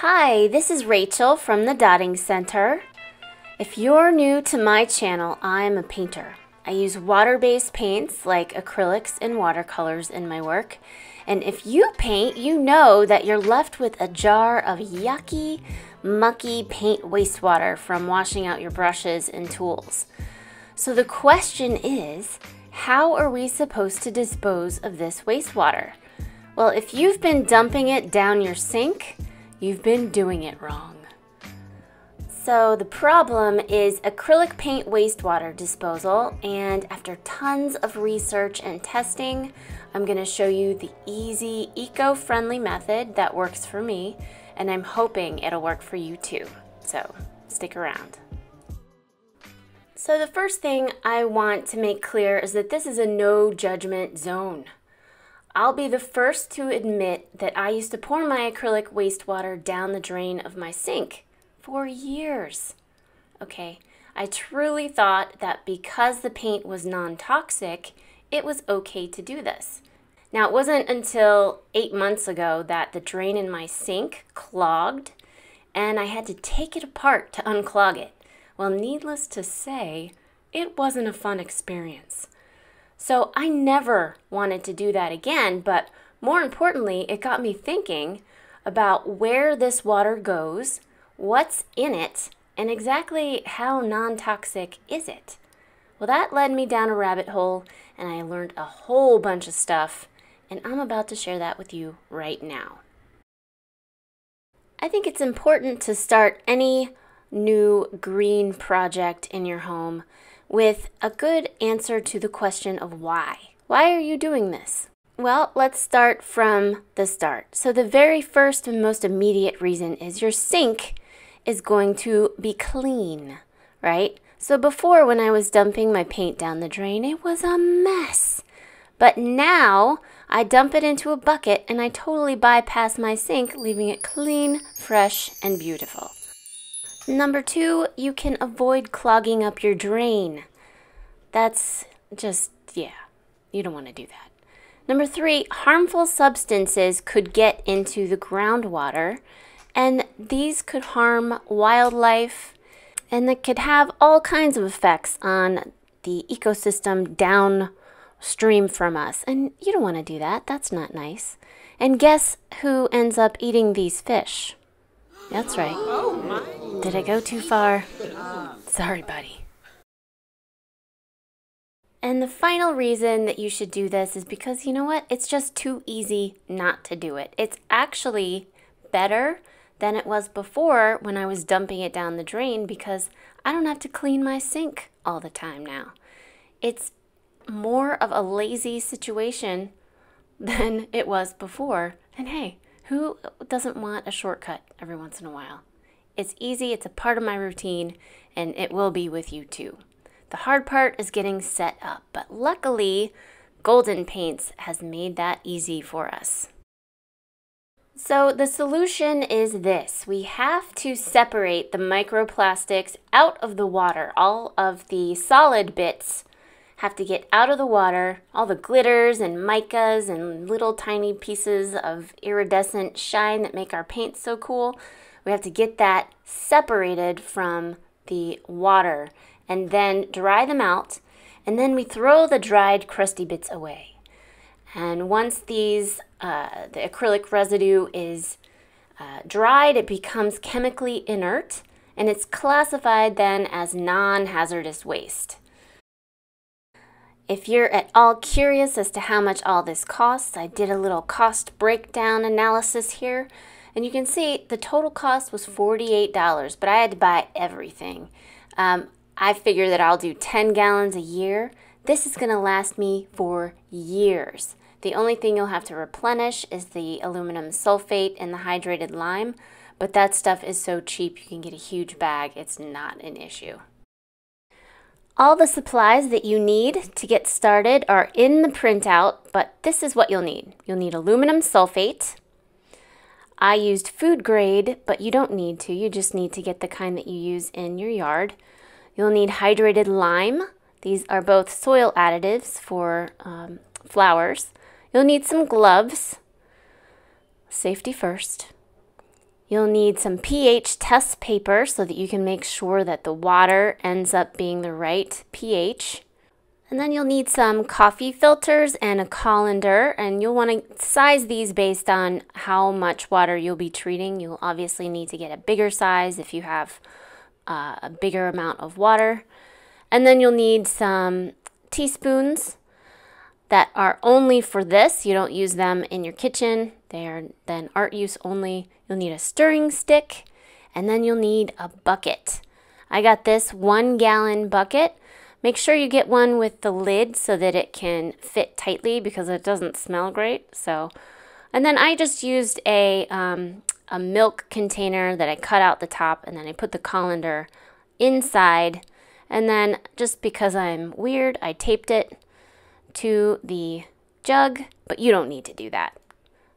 Hi, this is Rachel from the Dotting Center. If you're new to my channel, I'm a painter. I use water-based paints like acrylics and watercolors in my work. And if you paint, you know that you're left with a jar of yucky, mucky paint wastewater from washing out your brushes and tools. So the question is, how are we supposed to dispose of this wastewater? Well, if you've been dumping it down your sink, you've been doing it wrong. So the problem is acrylic paint wastewater disposal and after tons of research and testing, I'm going to show you the easy, eco-friendly method that works for me and I'm hoping it'll work for you too. So stick around. So the first thing I want to make clear is that this is a no judgment zone. I'll be the first to admit that I used to pour my acrylic wastewater down the drain of my sink for years. Okay, I truly thought that because the paint was non-toxic, it was okay to do this. Now, it wasn't until eight months ago that the drain in my sink clogged and I had to take it apart to unclog it. Well, needless to say, it wasn't a fun experience. So I never wanted to do that again, but more importantly, it got me thinking about where this water goes, what's in it, and exactly how non toxic is it. Well, that led me down a rabbit hole, and I learned a whole bunch of stuff, and I'm about to share that with you right now. I think it's important to start any new green project in your home with a good answer to the question of why. Why are you doing this? Well, let's start from the start. So, the very first and most immediate reason is your sink is going to be clean, right? So, before when I was dumping my paint down the drain, it was a mess. But now I dump it into a bucket and I totally bypass my sink, leaving it clean, fresh, and beautiful. Number two, you can avoid clogging up your drain. That's just, yeah, you don't want to do that. Number three, harmful substances could get into the groundwater, and these could harm wildlife, and it could have all kinds of effects on the ecosystem downstream from us. And you don't want to do that. That's not nice. And guess who ends up eating these fish? That's right. Oh, Did I go too far? Sorry, buddy. And the final reason that you should do this is because you know what? It's just too easy not to do it. It's actually better than it was before when I was dumping it down the drain because I don't have to clean my sink all the time now. It's more of a lazy situation than it was before. And hey, who doesn't want a shortcut every once in a while? It's easy, it's a part of my routine, and it will be with you too. The hard part is getting set up, but luckily, Golden Paints has made that easy for us. So the solution is this. We have to separate the microplastics out of the water. All of the solid bits have to get out of the water. All the glitters and micas and little tiny pieces of iridescent shine that make our paint so cool, we have to get that separated from the water and then dry them out. And then we throw the dried crusty bits away. And once these, uh, the acrylic residue is uh, dried, it becomes chemically inert and it's classified then as non-hazardous waste. If you're at all curious as to how much all this costs, I did a little cost breakdown analysis here. And you can see the total cost was $48, but I had to buy everything. Um, I figure that I'll do 10 gallons a year. This is going to last me for years. The only thing you'll have to replenish is the aluminum sulfate and the hydrated lime, but that stuff is so cheap you can get a huge bag. It's not an issue. All the supplies that you need to get started are in the printout, but this is what you'll need. You'll need aluminum sulfate. I used food grade, but you don't need to. You just need to get the kind that you use in your yard. You'll need hydrated lime. These are both soil additives for um, flowers. You'll need some gloves. Safety first. You'll need some pH test paper so that you can make sure that the water ends up being the right pH. And then you'll need some coffee filters and a colander, and you'll want to size these based on how much water you'll be treating. You'll obviously need to get a bigger size if you have uh, a bigger amount of water. And then you'll need some teaspoons that are only for this. You don't use them in your kitchen. They are then art use only. You'll need a stirring stick and then you'll need a bucket. I got this one gallon bucket. Make sure you get one with the lid so that it can fit tightly because it doesn't smell great. So, and then I just used a, um, a milk container that I cut out the top and then I put the colander inside. And then just because I'm weird, I taped it to the jug, but you don't need to do that.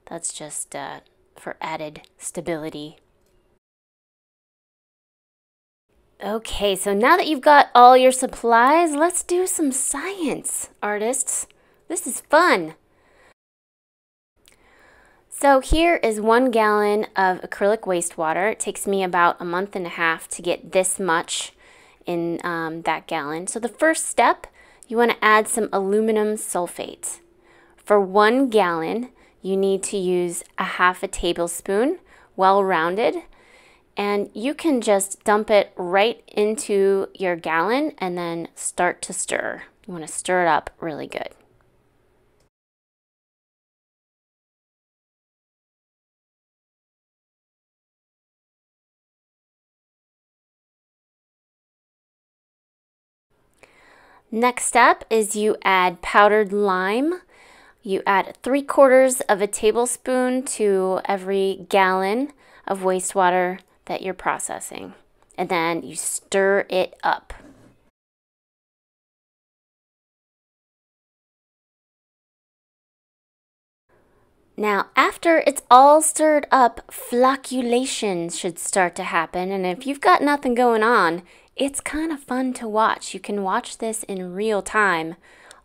That's just uh, for added stability. Okay, so now that you've got all your supplies, let's do some science, artists. This is fun. So here is one gallon of acrylic wastewater. It takes me about a month and a half to get this much in um, that gallon. So the first step you want to add some aluminum sulfate. For one gallon, you need to use a half a tablespoon, well rounded, and you can just dump it right into your gallon and then start to stir. You want to stir it up really good. Next step is you add powdered lime. You add three quarters of a tablespoon to every gallon of wastewater that you're processing. And then you stir it up. Now, after it's all stirred up, flocculation should start to happen. And if you've got nothing going on, it's kind of fun to watch. You can watch this in real time.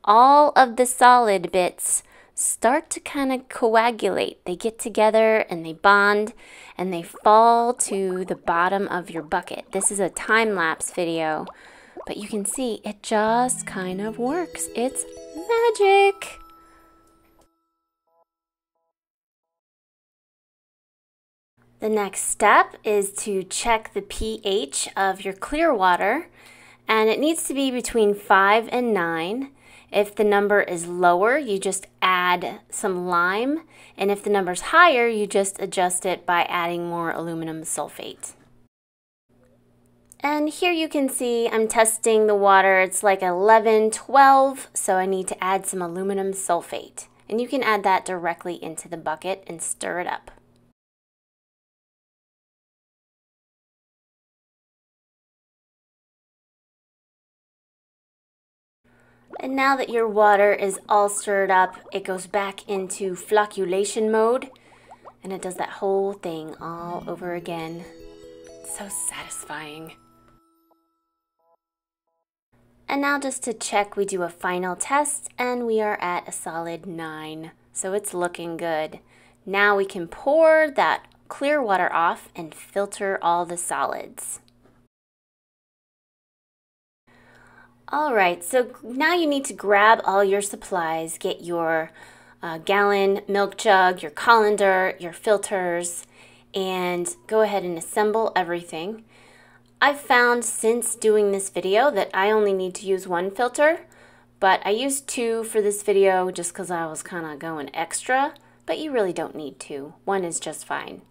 All of the solid bits start to kind of coagulate. They get together and they bond and they fall to the bottom of your bucket. This is a time lapse video, but you can see it just kind of works. It's magic. The next step is to check the pH of your clear water, and it needs to be between 5 and 9. If the number is lower, you just add some lime, and if the number is higher, you just adjust it by adding more aluminum sulfate. And here you can see I'm testing the water. It's like 11, 12, so I need to add some aluminum sulfate. And you can add that directly into the bucket and stir it up. And now that your water is all stirred up, it goes back into flocculation mode and it does that whole thing all over again. so satisfying. And now just to check, we do a final test and we are at a solid 9. So it's looking good. Now we can pour that clear water off and filter all the solids. All right, so now you need to grab all your supplies, get your uh, gallon milk jug, your colander, your filters, and go ahead and assemble everything. I've found since doing this video that I only need to use one filter, but I used two for this video just because I was kind of going extra, but you really don't need two. One is just fine.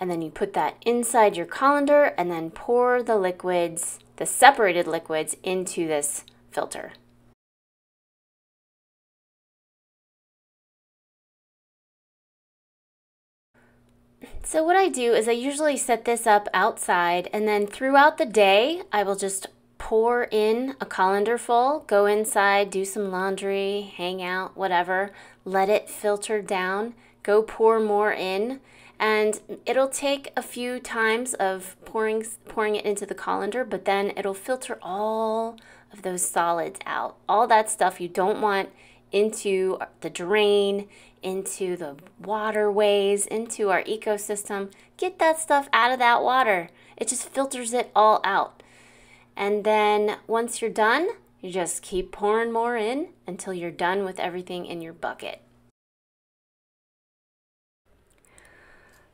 And then you put that inside your colander and then pour the liquids the separated liquids into this filter. So what I do is I usually set this up outside and then throughout the day I will just pour in a colander full, go inside, do some laundry, hang out, whatever, let it filter down, go pour more in, and it'll take a few times of pouring pouring it into the colander but then it'll filter all of those solids out all that stuff you don't want into the drain, into the waterways, into our ecosystem. Get that stuff out of that water. It just filters it all out. And then once you're done, you just keep pouring more in until you're done with everything in your bucket.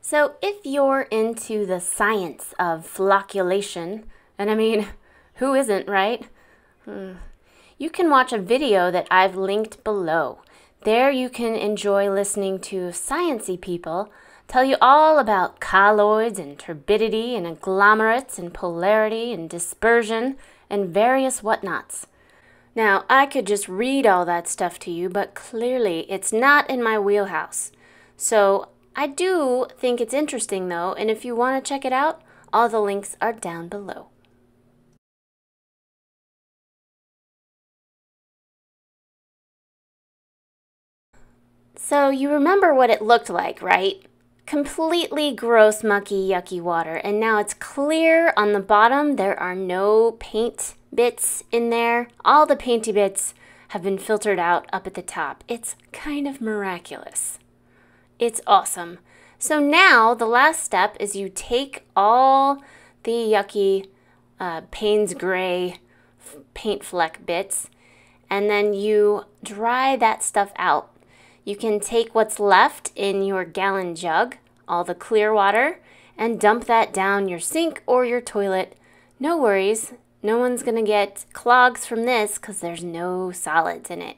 So, if you're into the science of flocculation, and I mean, who isn't, right? Hmm, you can watch a video that I've linked below. There you can enjoy listening to sciency people tell you all about colloids and turbidity and agglomerates and polarity and dispersion and various whatnots. Now, I could just read all that stuff to you, but clearly it's not in my wheelhouse. So I do think it's interesting though, and if you want to check it out, all the links are down below. So you remember what it looked like, right? Completely gross, mucky, yucky water. And now it's clear on the bottom. There are no paint bits in there. All the painty bits have been filtered out up at the top. It's kind of miraculous. It's awesome. So now the last step is you take all the yucky uh, Payne's Gray paint fleck bits and then you dry that stuff out you can take what's left in your gallon jug, all the clear water, and dump that down your sink or your toilet. No worries, no one's to get clogs from this because there's no solids in it.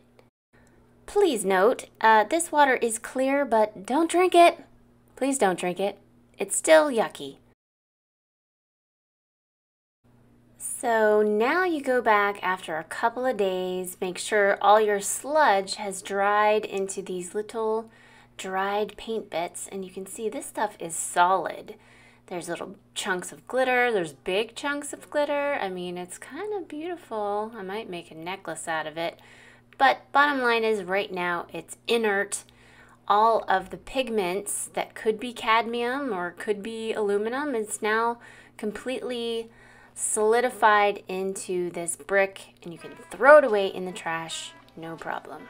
Please note, uh, this water is clear, but don't drink it. Please don't drink it. It's still yucky. So now you go back after a couple of days, make sure all your sludge has dried into these little dried paint bits, and you can see this stuff is solid. There's little chunks of glitter, there's big chunks of glitter. I mean, it's kind of beautiful. I might make a necklace out of it. But bottom line is right now it's inert. All of the pigments that could be cadmium or could be aluminum is now completely solidified into this brick and you can throw it away in the trash, no problem.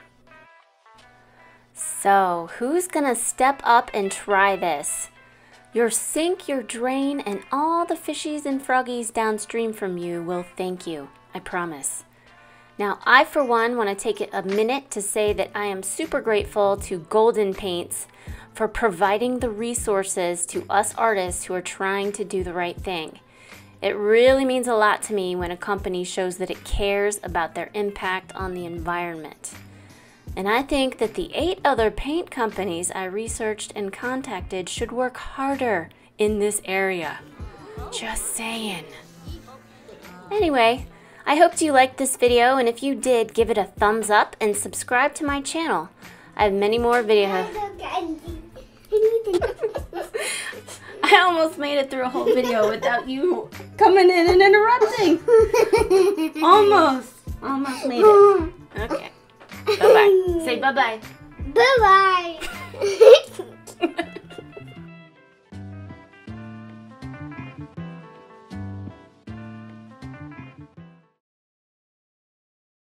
So, who's gonna step up and try this? Your sink, your drain, and all the fishies and froggies downstream from you will thank you, I promise. Now, I for one want to take a minute to say that I am super grateful to Golden Paints for providing the resources to us artists who are trying to do the right thing. It really means a lot to me when a company shows that it cares about their impact on the environment. And I think that the eight other paint companies I researched and contacted should work harder in this area. Just saying. Anyway, I hope you liked this video, and if you did, give it a thumbs up and subscribe to my channel. I have many more videos. I almost made it through a whole video without you coming in and interrupting. almost. Almost made it. Okay. Bye-bye. Say bye-bye. Bye-bye.